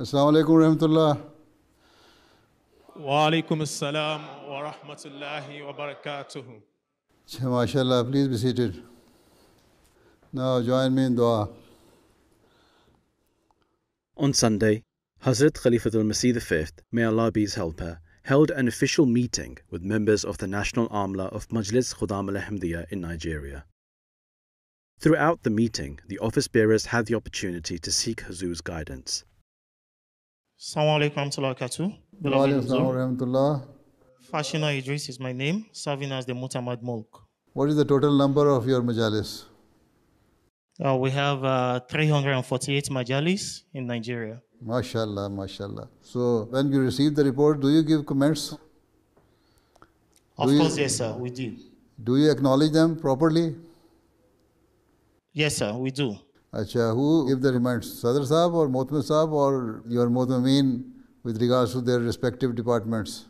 അസ്സാമലൈക്കും വരഹമത്തുള്ള വാലൈക്കും അസ്സലാം വറഹമത്തുല്ലാഹി വബർക്കാത്തുഹു MashaAllah, please be seated. Now join me in dua. On Sunday, Hazrat Khalifatul Masih V, may Allah be his helper, held an official meeting with members of the National Amla of Majlis Khudam al Ahmadiyya in Nigeria. Throughout the meeting, the office bearers had the opportunity to seek Hazur's guidance. Assalamu alaikum warahmatullahi wabarakatuh. Wa Beloved alaikum assalam wa Fashina Idris is my name, serving as the Mutamad Mulk. What is the total number of your majalis? Uh, we have uh, 348 majalis in Nigeria. MashaAllah, MashaAllah. So when you receive the report, do you give comments? Of Do you- course, yes, sir, we do. Do you acknowledge them properly? Yes, sir, we do. Acha, who give the remarks? Sadr Sahab or Mohtamid Sahab or your Mohtameen with regards to their respective departments?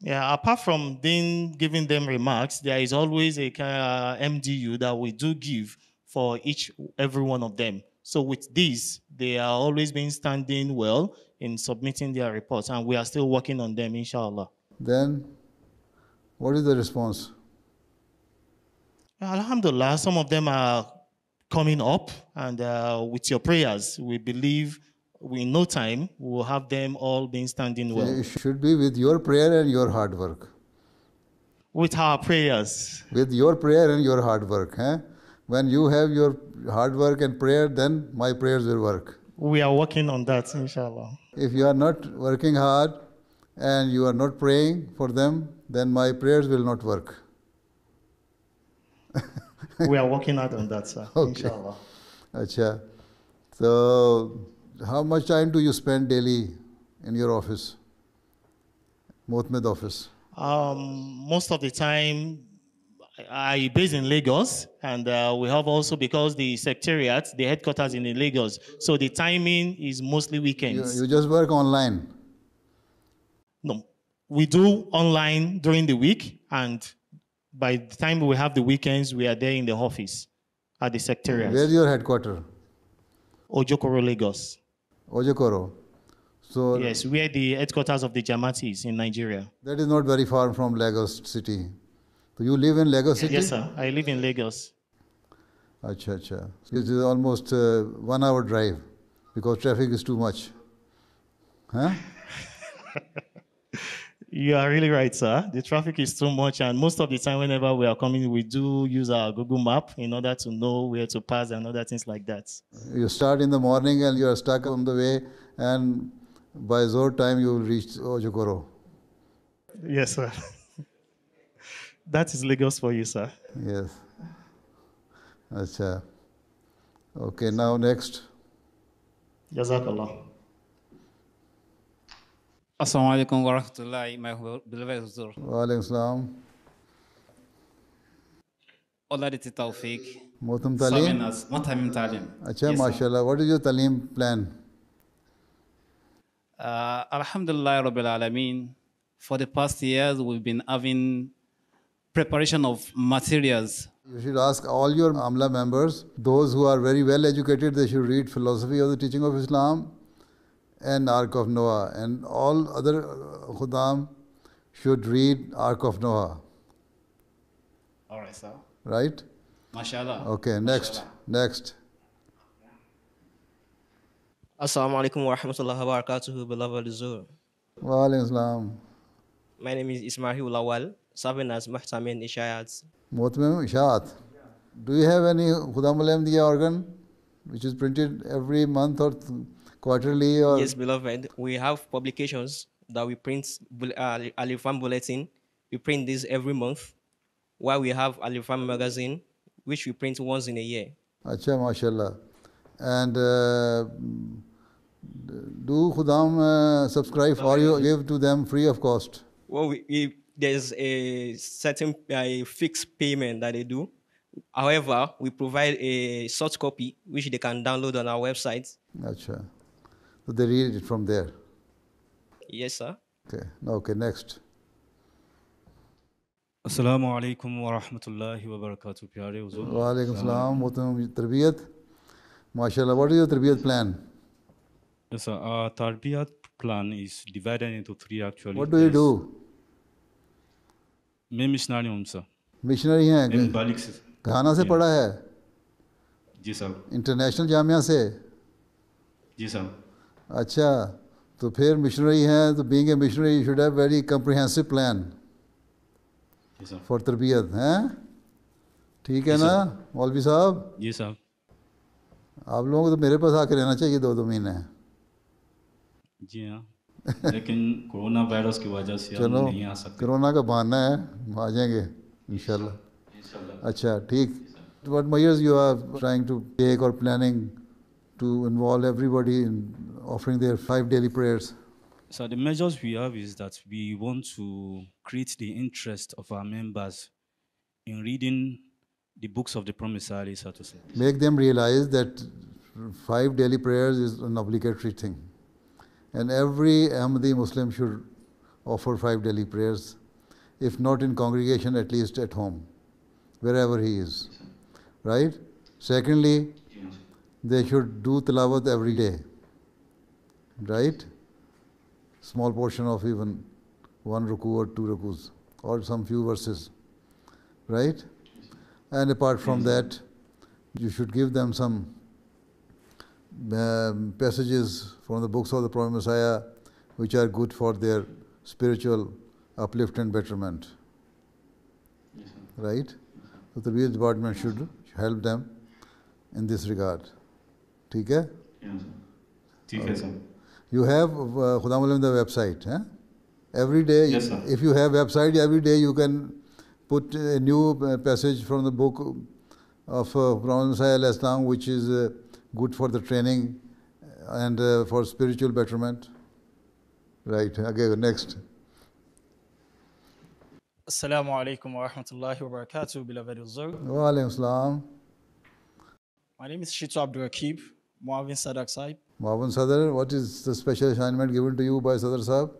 Yeah, apart from then giving them remarks, there is always a kind uh, of MDU that we do give for each every one of them. So with this, they are always been standing well in submitting their reports, and we are still working on them, inshallah. Then, what is the response? Alhamdulillah, some of them are coming up, and uh, with your prayers, we believe we, in no time we will have them all being standing well. It should be with your prayer and your hard work. With our prayers, With your prayer and your hard work. Eh? When you have your hard work and prayer, then my prayers will work. we are working on that, inshallah. If you are not working hard and you are not praying for them, then my prayers will not work. we are working hard on that, sir, Okay. inshallah. Acha. So, how much time do you spend daily in your office? Mohtamid office. Um, most of the time, I I base in Lagos, and uh, we have also because the secretariat, the headquarters in Lagos, so the timing is mostly You, weekends. you just work online. No, we do online during the week, and by the time we have the weekends, we are there in the office at the secretariat. Where is your headquarter? Ojokoro, Lagos. Ojokoro. So Yes, where the headquarters of the Jamati is in Nigeria. that is not very far from Lagos city. So you live in Lagos city? Yes, sir. I live in Lagos. Acha, acha. So it is almost uh, one hour drive because traffic is too much. Huh? You are really right, sir. The traffic is too much, and most of the time, whenever we are coming, we do use our Google Map in order to know where to pass and other things like that. You start in the morning and you are stuck on the way, and by Zohr time you will reach Ojokoro. Yes, sir. that is Lagos for you, sir. Yes. Acha. Okay, now next. Jazakallah. Assalamu alaikum wa rahmatullahi, my beloved Huzur. Wa alaikum salam. Allah the Tawfiq. Mohtam Talim. as Mutamim Talim. Acha, Yes, mashallah. What is your Talim plan? Uh, Alhamdulillah Rabbil Alameen. For the past years, we've been having preparation of materials. You should ask all your Amla members, those who are very well educated, they should read Philosophy of the Teaching of Islam and Ark of Noah. And all other uh, Khudam should read Ark of Noah. All right, sir. Right? MashaAllah. Okay, next. Next. Assalamu alaikum wa rahmatullahi wa barakatuhu, beloved Zur. Wa alaikum salam. My name is Ismail Lawal, serving as Muhtamin Ishayat. Mohtamim Ishaat. Do you have any Khudam al Ahmadiyya organ which is printed every month or th- quarterly or Yes, beloved, we have publications that we print, uh, Alifam Bulletin. We print this every month, while we have Alifam Magazine, which we print once in a year. Acha, mashallah. And uh, do Khudam uh, subscribe or you give to them free of cost? Well, we, we, there's a certain uh, fixed payment that they do. However, we provide a soft copy which they can download on our website. Acha. So they read it from there. Yes, sir. Okay. Okay. Next. السلام علیکم ورحمۃ اللہ وبرکاتہ پیارے حضور وعلیکم السلام محترم تربیت ماشاء اللہ واٹ از یور تربیت plan Yes, sir. Our tarbiyat plan is divided into three actually. What do you do? میں مشنری ہوں سر مشنری ہیں میں بالغ سے گھانا سے پڑھا ہے جی سر انٹرنیشنل جامعہ سے جی سر اچھا تو پھر مشنری ہیں تو being a missionary should have very comprehensive plan for تربیت ہیں؟ ٹھیک ہے جی نا؟ مولوی صاحب؟ جی صاحب۔ آپ لوگوں کو تو میرے پاس آ کے رہنا چاہیے دو دو مہینے۔ جی ہاں۔ لیکن کرونا وائرس کی وجہ سے چلو کرونا کا بہانا ہے آ جائیں گے ان شاء اللہ اچھا ٹھیک۔ What measures you are trying to take or planning to take or planning to involve everybody in offering their five daily prayers. So the measures we have is that we want to create the interest of our members in reading the books of the Promised Ali, so to say. make them realize that five daily prayers is an obligatory thing. And every Ahmadi Muslim should offer five daily prayers if not in congregation at least at home wherever he is right? Secondly they should do tilawat every day right small portion of even one ruku or two rukus or some few verses right and apart from that you should give them some um, passages from the books of the Promised Messiah which are good for their spiritual uplift and betterment. Right? So the Tarbiyat department should help them in this regard. ठीक है ठीक है sir you have uh, Khudam Alim the website. Eh? Every day, yes, sir. if you have website, every day you can put a new uh, passage from the book of uh, Promised Messiah which is uh, good for the training and uh, for spiritual betterment. Right, okay, next. Assalamu alaikum wa rahmatullahi wa barakatuh, beloved Uzur. My name is Shito Abdul Akib. Muavin Sadak Saib. Mavan Sadr, what is the special assignment given to you by Sadr Sahib?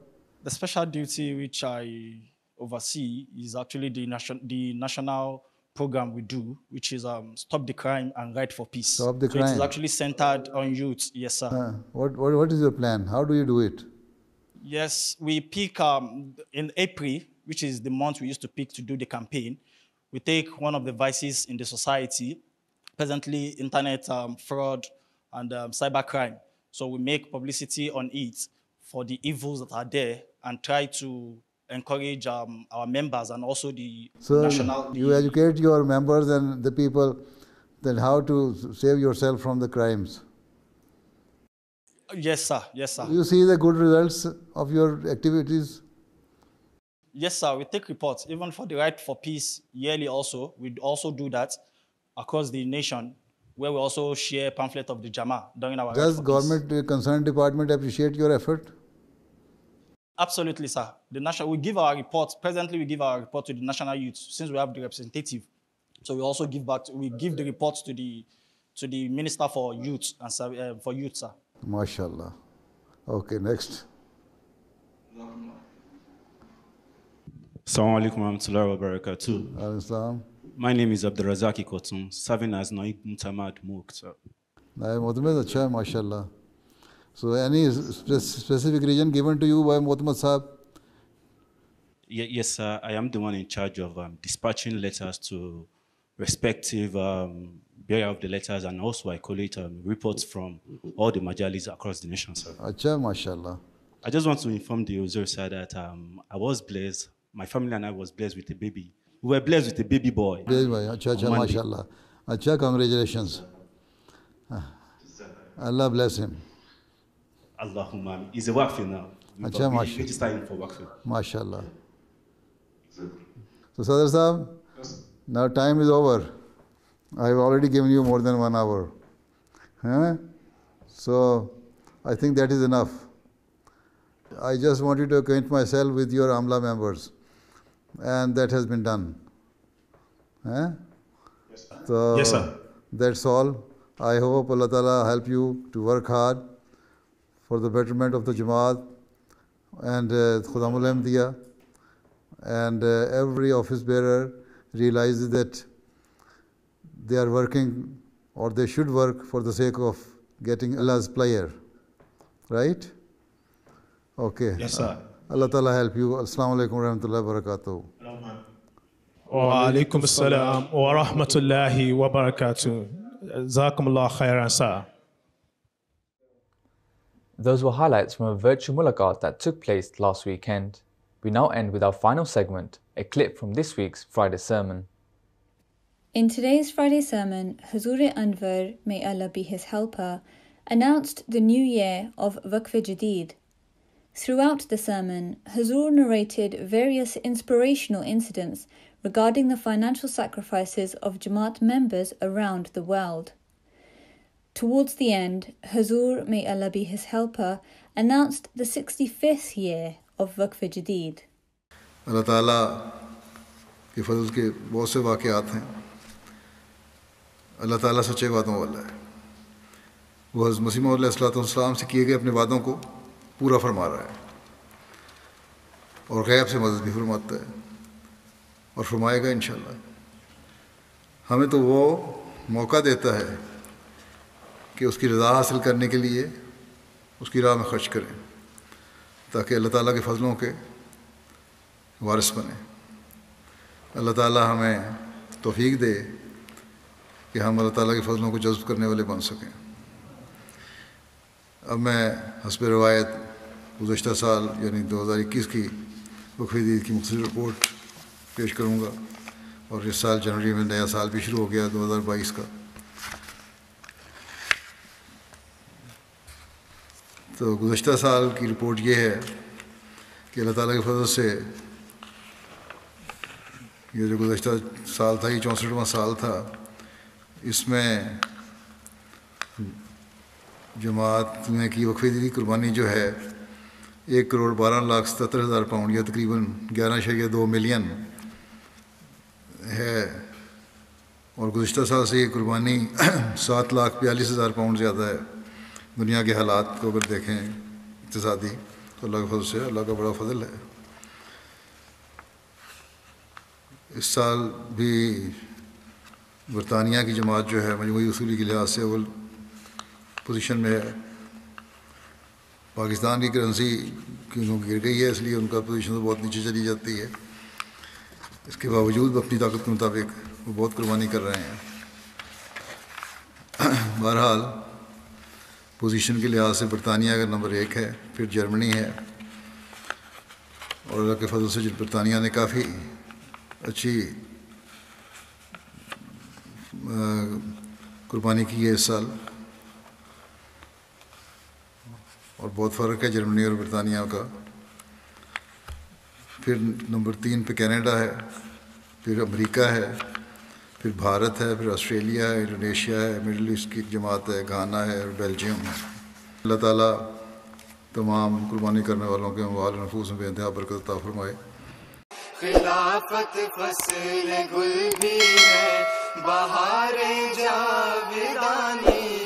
The special duty which I oversee is actually the, nation, the national program we do, which is um, Stop the Crime and Right for Peace. Stop the So it is actually centered on youth, yes, sir. Uh, what, what, what is your plan? How do you do it? Yes, we pick um, in April, which is the month we used to pick to do the campaign. We take one of the vices in the society, presently internet um, fraud and um, cybercrime. So we make publicity on it for the evils that are there and try to encourage um, our members and also the So national. you educate your members and the people then how to save yourself from the crimes. Yes, sir. Yes, sir. You see the good results of your activities. Yes, sir. We take reports, even for the Right for Peace yearly also. We also do that across the nation, where we also share pamphlet of the Jama during our Does for government uh, concerned department appreciate your effort? Absolutely, sir. The national, we give our reports. Presently, we give our report to the national youth since we have the representative. So we also give back. we give the reports to the to the minister for youth and uh, for youth, sir. MashaAllah. Okay, next. Assalamu alaikum wa rahmatullahi wa barakatuh. My name is Abdurazaki Kotun, serving as Naib Mutamad. Naib Mutamad acha hai, MashaAllah. So any spe- specific region given to you by Mutamad Sahib? Ye- Yes, sir. I am the one in charge of um, dispatching letters to respective um, bearer of the letters, and also I collate um, reports from all the majalis across the nation, sir. Acha, MashaAllah. I just want to inform the user, sir that um, I was blessed. My family and I was blessed with a baby. We were blessed with a baby boy. Yes, bhai. Acha, acha, On MashaAllah. Acha, congratulations. Ah. Allah bless him. Allahumma. He's a wakfi now. We Acha, we masha- register him for wakfi. MashaAllah. So, Sadr Sahib, now time is over. I have already given you more than one hour. Huh? So, I think that is enough. I just wanted to acquaint myself with your Amla members, and that has been done. Huh? So, Yes, sir. That's all. I hope Allah Ta'ala help you to work hard for the betterment of the Jamaat and uh, Khudamul Ahmadiyya and uh, every office bearer realizes that they are working or they should work for the sake of getting Allah's pleasure Right? Okay. Yes, sir. Allah Ta'ala help you. Assalamu alaikum wa rahmatullahi wa barakatuh. Wa alaikum assalam wa rahmatullahi wa barakatuh. Jazakumullah khairan, sir. Those were highlights from a virtual mulaqat that took place last weekend. We now end with our final segment, a clip from this week's Friday sermon. In today's Friday sermon, Hazur Anwar, may Allah be his helper, announced the new year of Waqf Jadid. Throughout the sermon, Hazur narrated various inspirational incidents regarding the financial sacrifices of Jamaat members around the world. Towards the end, Hazur, may Allah be his helper, announced the 65th year of Waqf Jadid. अल्लाह ताला के फजल के बहुत से वाक़ात हैं अल्लाह ताला सच्चे वादों वाला है वो हज़रत मसीम से किए गए अपने वादों को پورا فرما رہا ہے۔ اور غیب سے مدد بھی فرماتا ہے۔ اور فرمائے گا انشاءاللہ۔ ہمیں تو وہ موقع دیتا ہے کہ اس کی رضا حاصل کرنے کے لیے اس کی راہ میں خرچ کریں، تاکہ اللہ تعالیٰ کے فضلوں کے وارث بنیں۔ اللہ تعالیٰ ہمیں توفیق دے کہ ہم اللہ تعالیٰ کے فضلوں کو جذب کرنے والے بن سکیں۔ اب میں حسب روایت گزشتہ سال یعنی دو ہزار اکیس کی بقرید عید کی مختصر رپورٹ پیش کروں گا اور اس سال جنوری میں نیا سال بھی شروع ہو گیا دو ہزار بائیس کا۔ تو گزشتہ سال کی رپورٹ یہ ہے کہ اللہ تعالیٰ کے فضل سے یہ جو گزشتہ سال تھا، یہ چونسٹھواں سال تھا، اس میں جماعت نے کی وقفے دیدی قربانی جو ہے ایک کروڑ بارہ لاکھ ستر ہزار پاؤنڈ یا تقریباً گیارہ شریعہ دو ملین ہے۔ اور گزشتہ سال سے یہ قربانی سات لاکھ بیالیس ہزار پاؤنڈ زیادہ ہے۔ دنیا کے حالات کو اگر دیکھیں اقتصادی، تو اللہ کے فضل سے، اللہ کا بڑا فضل ہے۔ اس سال بھی برطانیہ کی جماعت جو ہے، مجموعی اصولی کے لحاظ سے وہ پوزیشن میں ہے۔ پاکستان کی کرنسی کیونکہ گر گئی ہے؟ اس لیے ان کا پوزیشن تو بہت نیچے چلی جاتی ہے۔ اس کے باوجود اپنی طاقت کے مطابق وہ بہت قربانی کر رہے ہیں۔ بہرحال پوزیشن کے لحاظ سے برطانیہ اگر نمبر ایک ہے، پھر جرمنی ہے۔ اور اللہ کے فضل سے برطانیہ نے کافی اچھی قربانی کی ہے اس سال۔ اور بہت فرق ہے جرمنی اور برطانیہ کا۔ پھر نمبر تین پہ کینیڈا ہے، پھر امریکہ ہے، پھر بھارت ہے، پھر آسٹریلیا ہے، انڈونیشیا ہے، مڈل ایسٹ کی جماعت ہے، گھانا ہے اور بیلجیم ہے۔ اللہ تعالیٰ تمام قربانی کرنے والوں کے موال نفوس میں بے انتہا برکت عطا فرمائے۔ خلافت فصل گل بھی ہے، بہار جاویدانی